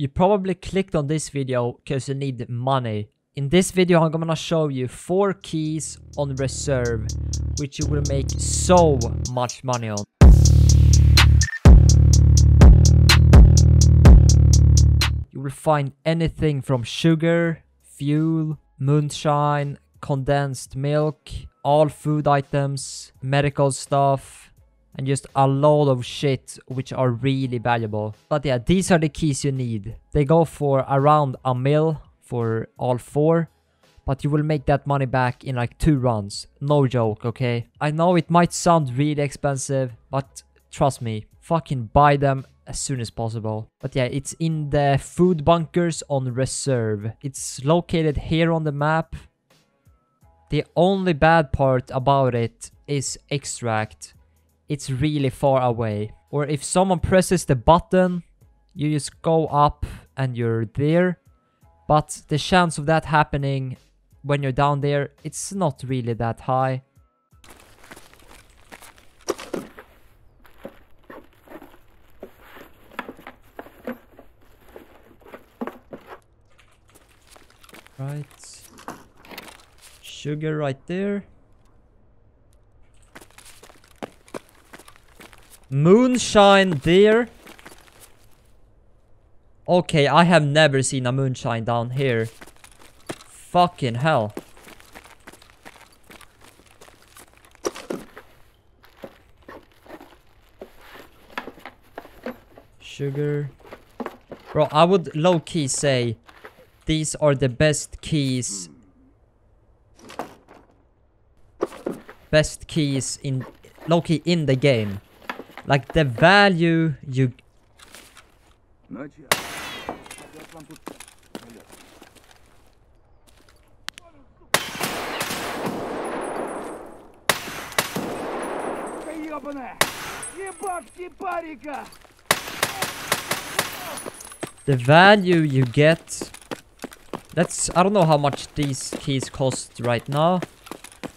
You probably clicked on this video because you need money. In this video I'm gonna show you 4 keys on reserve which you will make so much money on. You will find anything from sugar, fuel, moonshine, condensed milk, all food items, medical stuff, and just a lot of shit which are really valuable. But yeah, these are the keys you need. They go for around a mil for all four, but you will make that money back in like two runs. No joke, okay? I know it might sound really expensive, but trust me, fucking buy them as soon as possible. But yeah, it's in the food bunkers on reserve. It's located here on the map. The only bad part about it is extract. It's really far away. Or if someone presses the button, you just go up and you're there. But the chance of that happening when you're down there, it's not really that high. Right. Sugar right there. Moonshine there. Okay, I have never seen a moonshine down here. Fucking hell. Sugar. Bro, I would low-key say these are the best keys. Best keys in low-key in the game. Like the value you the value you get that's i don't know how much these keys cost right now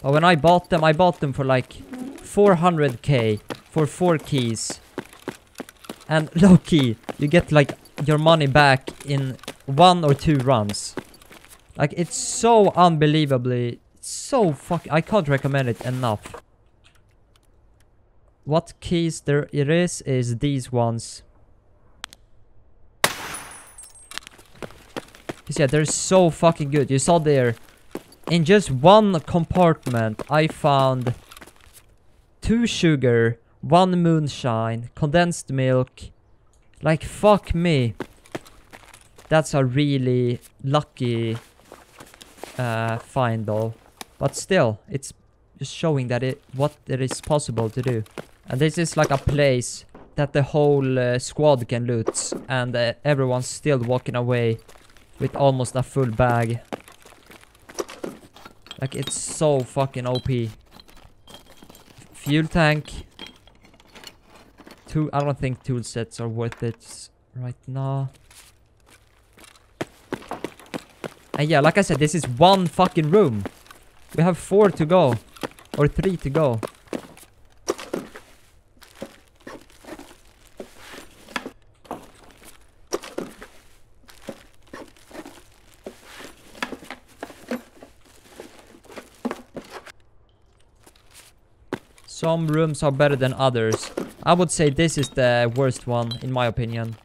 but when i bought them i bought them for like 400k for four keys. And low key you get like your money back in one or two runs. Like it's so unbelievably so fuck i can't recommend it enough. What keys there it is is these ones. Cause yeah, they're so fucking good. You saw there, in just one compartment, I found two sugar, one moonshine, condensed milk. Like, fuck me. That's a really lucky uh, find though. But still, it's just showing that it what it is possible to do. And this is like a place that the whole uh, squad can loot. And uh, everyone's still walking away with almost a full bag. Like, it's so fucking OP. Fuel tank. Two, I don't think tool sets are worth it right now. And yeah, like I said, this is one fucking room. We have four to go. Or three to go. Some rooms are better than others. I would say this is the worst one, in my opinion.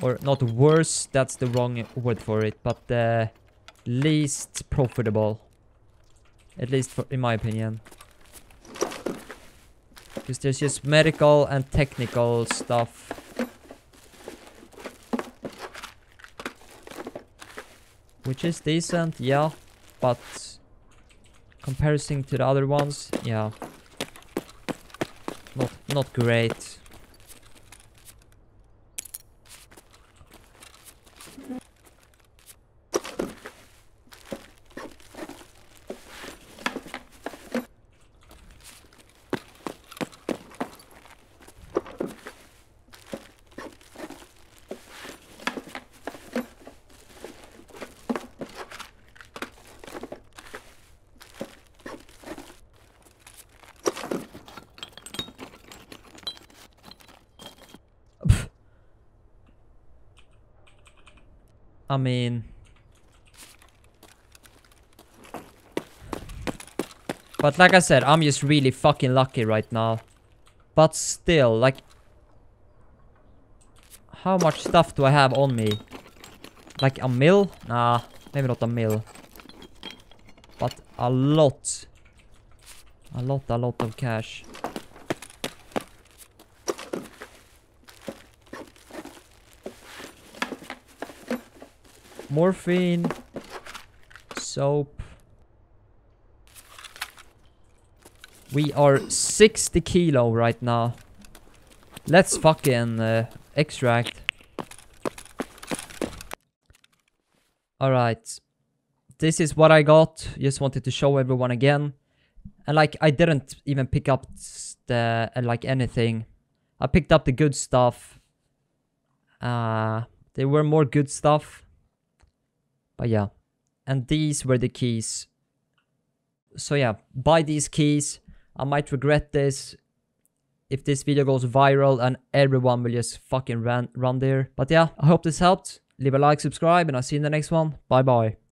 Or not worse, that's the wrong word for it, but the least profitable. At least for, in my opinion. Because there's just medical and technical stuff. Which is decent, yeah. But comparison to the other ones, yeah. Not not great. I mean... But like I said, I'm just really fucking lucky right now. But still, like... How much stuff do I have on me? Like a mill? Nah, maybe not a mill. But a lot. A lot, a lot of cash. Morphine. Soap. We are 60 kilo right now. Let's fucking uh, extract. Alright. This is what I got. Just wanted to show everyone again. And like, I didn't even pick up the, uh, like anything. I picked up the good stuff. Uh, there were more good stuff. But yeah. And these were the keys. So yeah, buy these keys. I might regret this if this video goes viral and everyone will just fucking run, run there. But yeah, I hope this helped. Leave a like, subscribe, and I'll see you in the next one. Bye bye.